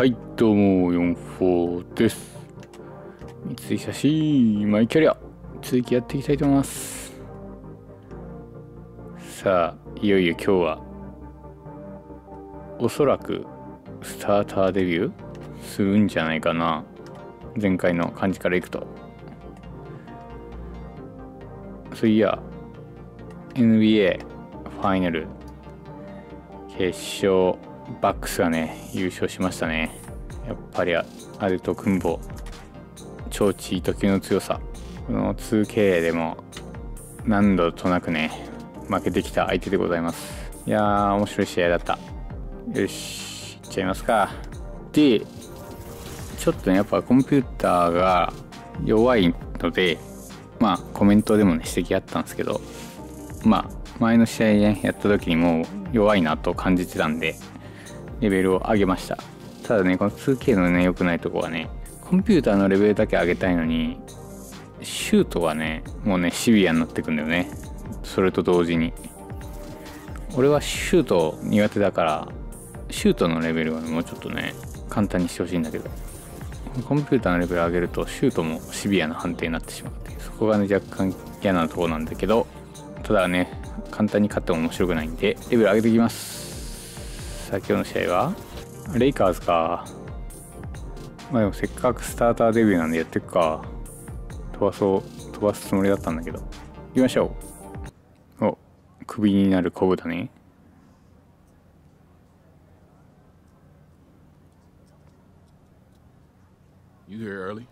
はいどうも44です。三井写真マイキャリア続きやっていきたいと思います。さあいよいよ今日はおそらくスターターデビューするんじゃないかな。前回の感じからいくと。そういや NBA ファイナル決勝バックスがね優勝しましたね。やっぱりアルト・クンボ。超チート級の強さ。この 2K でも何度となくね負けてきた相手でございます。いやー面白い試合だった。よしいっちゃいますか。でちょっとねやっぱコンピューターが弱いのでまあコメントでもね指摘あったんですけどまあ前の試合ねやった時にもう弱いなと感じてたんでレベルを上げました。ただねこの 2K のね良くないとこはねコンピューターのレベルだけ上げたいのにシュートがねもうねシビアになってくんだよね。それと同時に。俺はシュート苦手だからシュートのレベルはもうちょっとね簡単にしてほしいんだけど。コンピューターのレベル上げるとシュートもシビアな判定になってしまうってそこがね若干嫌なとこなんだけど。ただね簡単に勝っても面白くないんでレベル上げていきます。さあ今日の試合は？レイカーズかまあでもせっかくスターターデビューなんでやっていくか飛ばそう飛ばすつもりだったんだけど行きましょうお首になるコブだね You here early?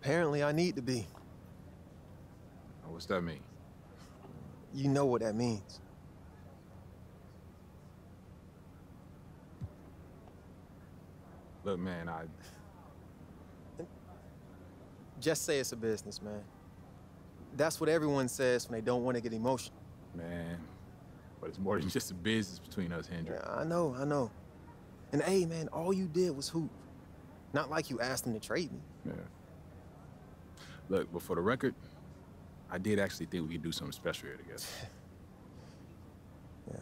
Apparently, I need to be. Oh, what's that mean? You know what that means. Look, man, I Just say it's a business, man. That's what everyone says when they don't want to get emotional. man, but it's more than just a business between us, Hendrik. Yeah, I know, I know. And hey, man, all you did was hoop. Not like you asked them to trade me. Yeah. Look, but for the record, I did actually think we could do something special here together. Yeah.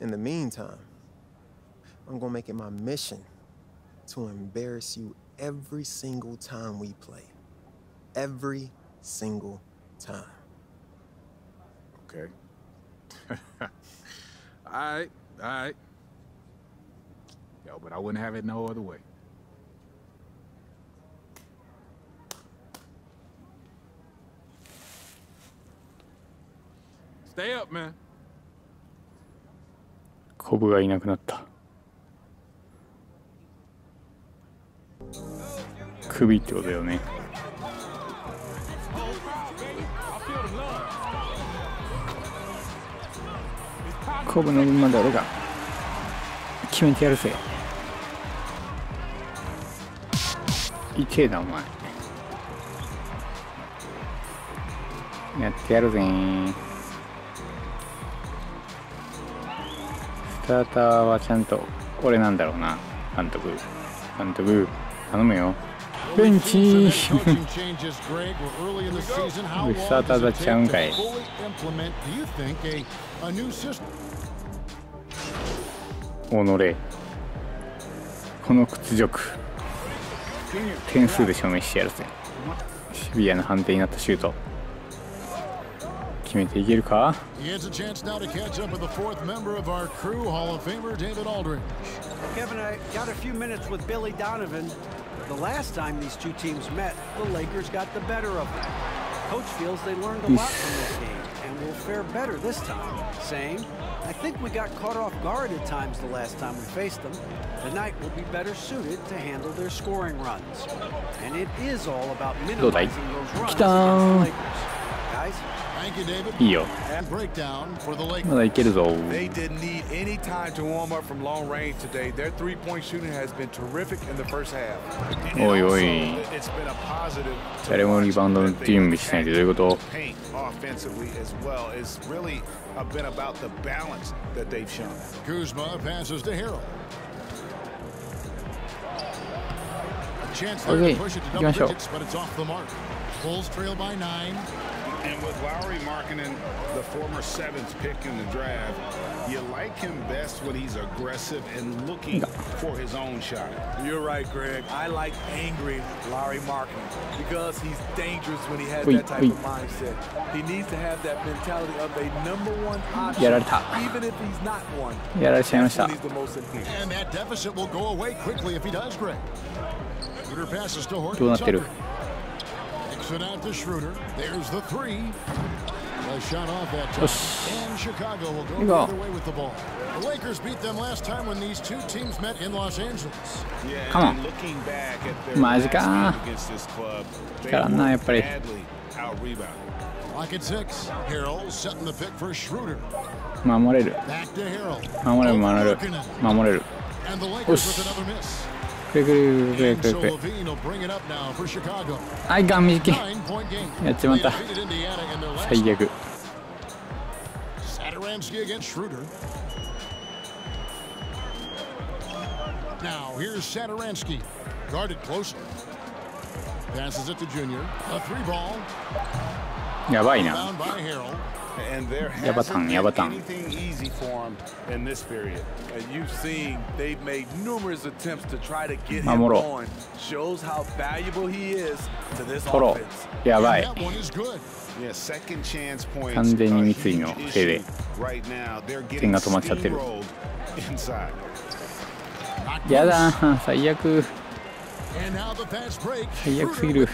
In the meantime, I'm gonna make it my mission to embarrass you every single time we play. Every single time. Okay. all right, all right. Yo, but I wouldn't have it no other way. Stay up, man. コブがいなくなった 首ってことだよね。コブの分まで俺が決めてやるぜ。痛えなお前。やってやるぜ。スターターはちゃんと俺なんだろうな。監督。監督頼むよ。ベンチスターターだっちゃうんかい。己。この屈辱。点数で証明してやるぜ。シビアな判定になったシュート。決めていけるか？He has a chance now to catch up with the fourth member of our crew, Hall of Famer David Aldridge. Kevin, I got a few minutes with Billy Donovan. The last time these two teams met, the Lakers got the better of them. Coach feels they learned a lot from this game and will fare better this time, saying, I think we got caught off guard at times the last time we faced them. Tonight will be better suited to handle their scoring runs. And it is all about minimizing those runs against the Lakers. Guys, Thank you, David. いいよ And breakdown for the Lakers. まだいけるぞ They didn't need any time to warm up from long range today. Their three-point shooting has been terrific in the first half. おいおい It's been a positive 誰もリバウンドの準備しないでどういうこと paint offensively as well. It's really uh, been about the balance that they've shown. Kuzma passes to Harold. A chance there Okay, to push it to 行き double ましょう digits, but it's off the mark. Bulls trail by nine. And with Lowry Markkinen, the former seventh pick in the draft, you like him best when he's aggressive and looking for his own shot. You're right, Greg. I like angry Lowry Markkinen because he's dangerous when he has wait, that type wait. of mindset. He needs to have that mentality of a number one option, even if he's not one. That's he's the most important. And that deficit will go away quickly if he does, Greg. Passes to Horton Tucker. It out to Schroeder. There's the three. A shot off that time. And Chicago will go, go. way with the ball. The Lakers beat them last time when these two teams met in Los Angeles. Yeah, Come on. Looking back at their cá. Cara, não é six. Setting the pick for Schroeder. Back to Harrell. Vamos a. And the Lakers Ush. with another miss. くれくれくれくれくれ for Chicago. はいガン短い Nine point game. やっちまった最悪.やばいなヤバタン、ヤバタン。守ろう。取ろう。やい。やばい。完全に三井のせいで点が止まっちゃってる。やだ、最悪。最悪すぎる。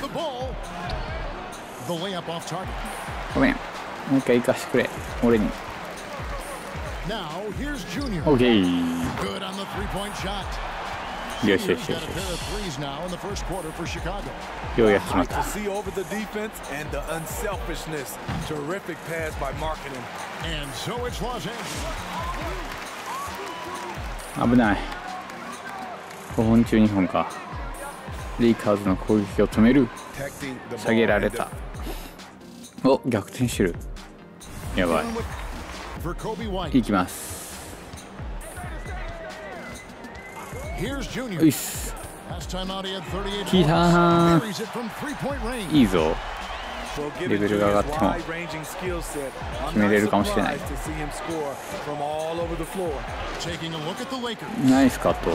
ごめん。もう一回行かしてくれ。俺に。OK よしよしよしよしようやくまた今度は危ない。5本中2本か。レイカーズの攻撃を止める。下げられた。お逆転してる。やばい。行きます。ういっす。きたー。いいぞ。レベルが上がっても決めれるかもしれない。ナイスカット。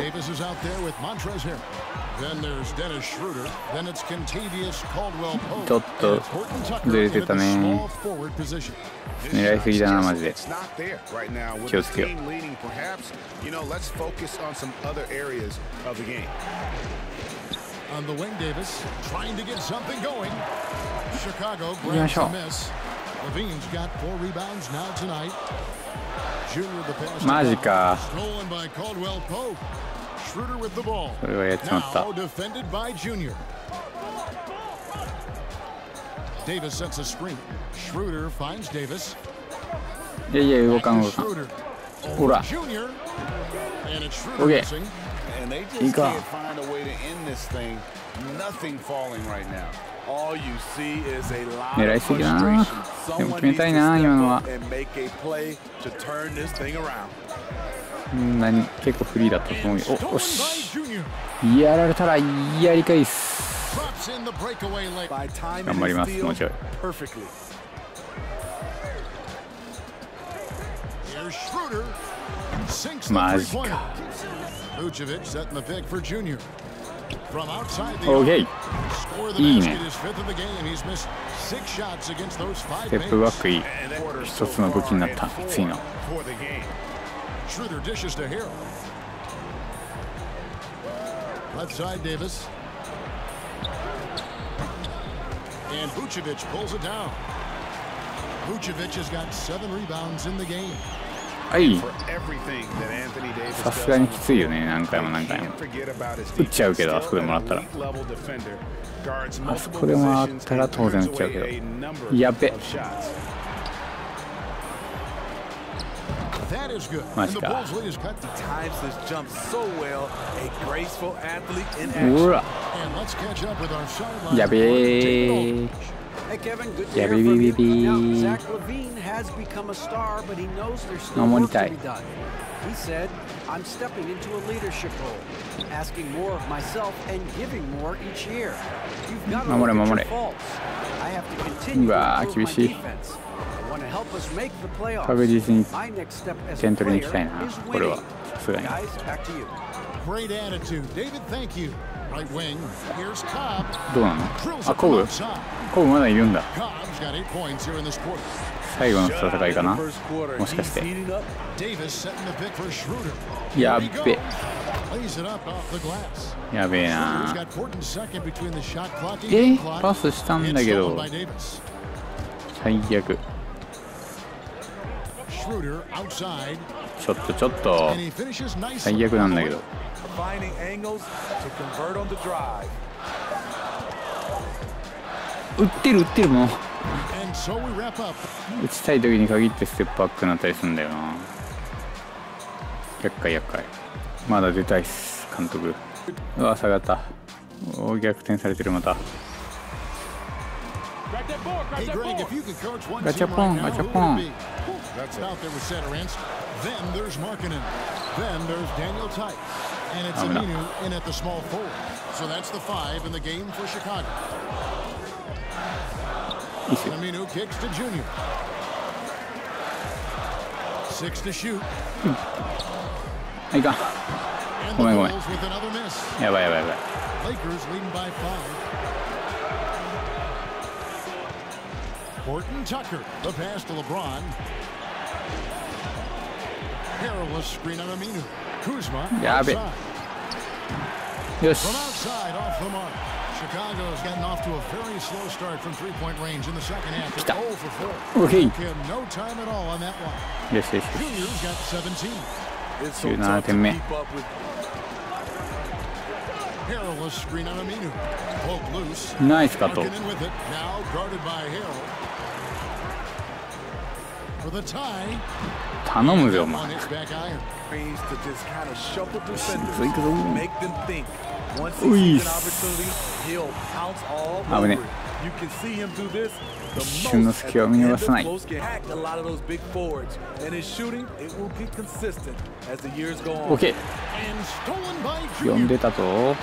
ちょっとずれてたね。狙いすぎだなマジで。気をつけよう。フォーク team leading. Perhaps, you know, let's focus on some other areas of the game. On the wing, Davis trying to get something going. Chicago Yeah, grabs sure. the miss. Levine's got four rebounds now tonight. Junior the pass. to マジ Pope. か Stolen by Caldwell Pope. Schroeder with the ball. それはやっちまった Now defended by Junior. Davis sets a screen. Schroeder finds Davis. いやいや動 Back かん to 動かん Schroeder. ほら Junior. And it's Schroeder Okay. missing. And they just Ika. can't find a way to end this thing. Nothing falling right now. 狙いすぎだなでも決めたいな今のは何結構フリーだったと思うよおっしやられたらやり返す頑張りますもうちょいマジか Sinks the Mazi three-pointer. ka. Vucevic setting the pick for Junior. From outside the オーケー arc. Score the いいね basket is fifth of the game. He's missed six shots against those ス five テップバ makes. ックいい And that quarter 一つの武器になった so far ついの at four for the game. Schroeder dishes to Harold. Left side Davis. And Vucevic pulls it down. Vucevic has got seven rebounds in the game. はい。さすがにきついよね、何回も何回も。打っちゃうけど、あそこでもらったら。あそこでもらったら当然打っちゃうけど。やべ。マジか。うら。やべー。Hey Kevin, good to yeah, hear from you. Now, Zach Levine has become a star, but he knows there's still no work to be done. He said, I'm stepping into a leadership role, asking more of myself and giving more each year. You've got to look at your faults. I have to continue to improve my defense. I want to help us make the playoffs. My next step as a player is winning. Guys, back to you. Great attitude. David, thank you. どうなの？あ、コブ？コブまだいるんだ。最後の戦いかな？もしかして。やべ。やべえな。え？パスしたんだけど。最悪。ちょっとちょっと最悪なんだけど。combining angles to convert 打ってる打ってるもん打ちたい時に限ってステップアップになったりするんだよな。厄介厄介。まだ出たいっす監督。うわ下がった。お逆転されてるまた。ガチャポンガチャポン And it's Aminu in at the small four, So that's the five in the game for Chicago. Aminu kicks to Junior. Six to shoot. Hey, you go. And the wait, wait. with another miss. Yeah, wait, wait, wait. Lakers leading by five. Horton Tucker, the pass to LeBron. Perilous screen on Aminu. Kuzma. Yeah, I outside. Yes. From outside, off the mark. Chicago's gotten off to a very slow start from three-point range in the second half. For 4. Okay. No time at all on that one. Yes, yes, yes. Junior's got 17. It's so tough to keep up with Nice, Kato. Now guarded by 頼むぜお前。追加ぞウィー危ね一瞬の隙を見逃さない OK ーー呼んでたぞ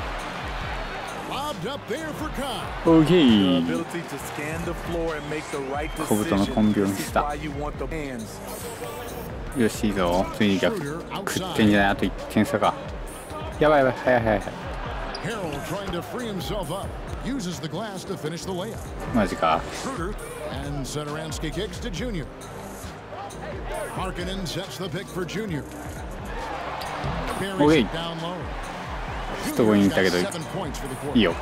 Lobbed up there for Khan. The OK ability to scan the floor and make the right 小太のコンビを見 decision. せ This is た why you want the hands. よしいいぞついに逆食ってんじゃないあと1点差かやばいやばい早い早い早い Harold trying to free himself up. Uses the glass to finish the layup. マジか Schroeder and Setoransky kicks to Junior. Markkinen sets the pick for Junior. Carries Okay. it down low. 人混みにたけどいいよ。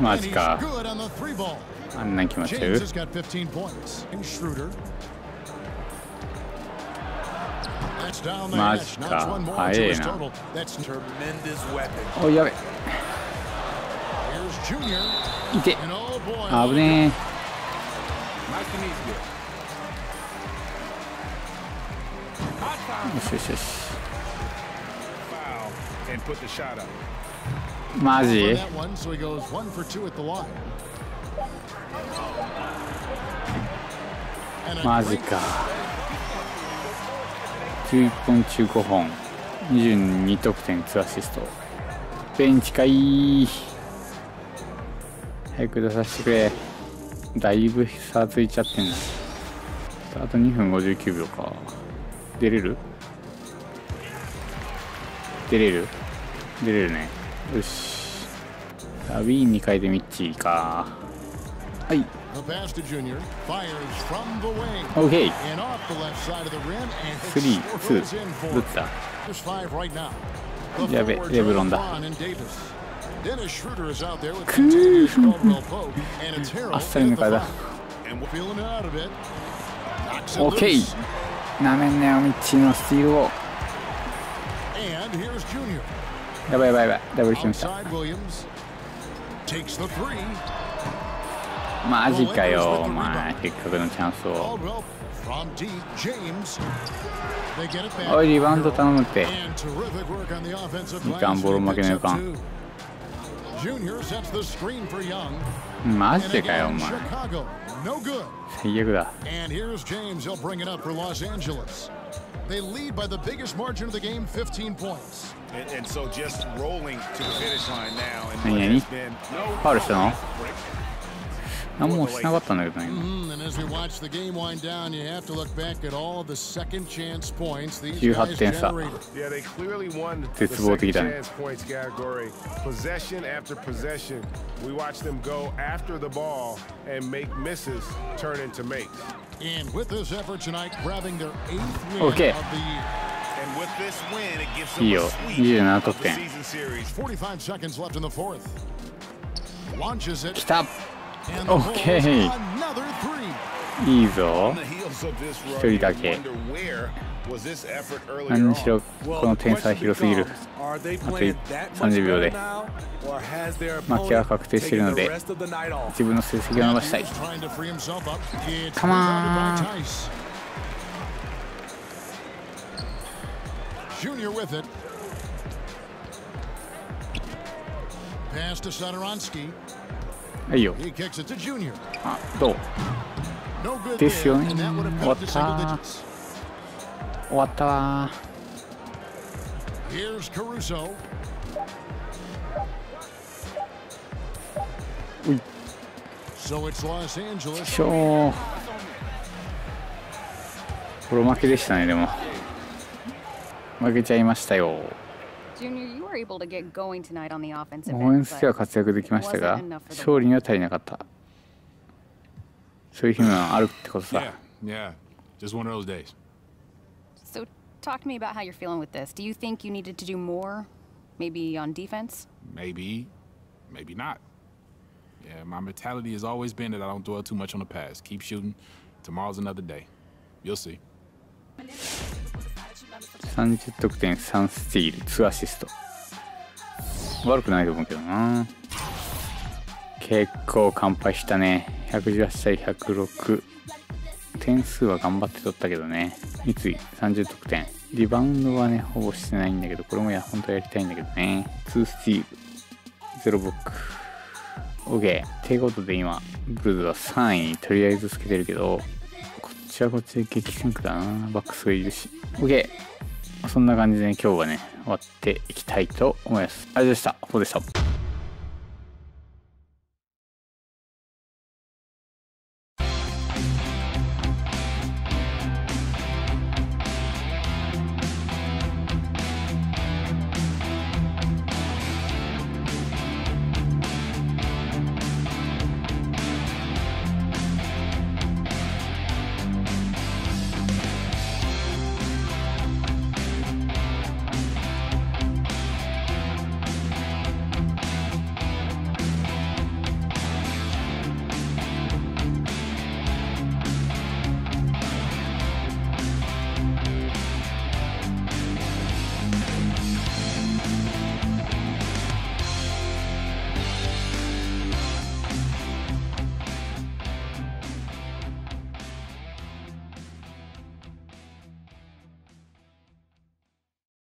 マジか。あんなに決まってるマジか。早えな。おやべ。いてあぶねよしよしマジ？マジか11本中5本22得点2アシストベンチかいい早く出させてくれだいぶ差ついちゃってんあと2分59秒か出れる？出れる？出れるね。よし。ウィーンに変えてミッチーか。はい。OK3、2、ぶったやべ、レブロンだくーあっさりのかだ OK なめんなよミのスティールやばいやばいやばいダブルしました。マジかよお前せっのチャンスを。おいリバウンド頼むって。みかんボール負けの予か。two. Junior sets the screen for Young. マジ And でかよお again, 前 Chicago, no good. 最悪だ And here's James. He'll bring it up for Los Angeles. They lead by the biggest margin of the game, 15 points. And, and so just rolling to the finish line now. And Hey, what Annie. has been no ファウルしたの 何もしなかったんだけどね今 Mm, and as we watch the game wind down, you have to look back at all the second chance points these 18 guys 点差絶望的だね. Possession after possession. We watch them go after the ball and make misses turn into makes. And with this effort tonight, grabbing their eighth win Okay. of the year. And with this win, it gives いい them よ a sweep 27 of 得 the 点 season series. 45 seconds left in the fourth. Launches it. き Okay. いいぞ一人だけ。何にしろこの点差広すぎる。あと30秒で。負けは確定しているので自分の成績を伸ばしたい。カモンパスとサドランスキーいいよ。あどう？ですよね終わった。終わったうい。しょー。これ負けでしたねでも。負けちゃいましたよ。Junior, you were able to get going tonight on the offensive オフェン end, スでは but 活躍できましたが wasn't enough for the 勝利には足りなかったそういう日もあるってことさ Yeah, yeah. Just one of those days. so talk to me about how you're feeling with this. Do you think you needed to do more, maybe on defense? Maybe, maybe not. Yeah, my mentality has always been that I don't dwell too much on the past. Keep shooting. Tomorrow's another day. You'll see. 30得点3スティール2アシスト。悪くないと思うけどな。結構完敗したね。118対106点数は頑張って取ったけどね。三井30得点。リバウンドはねほぼしてないんだけどこれもや本当はやりたいんだけどね。2スティール。0ブロック。OK ってことで今ブルーズは3位とりあえずつけてるけどちはこっちで激戦区だな。バックスがいるし。OK そんな感じで、ね、今日はね終わっていきたいと思います。ありがとうございました。ほうでした。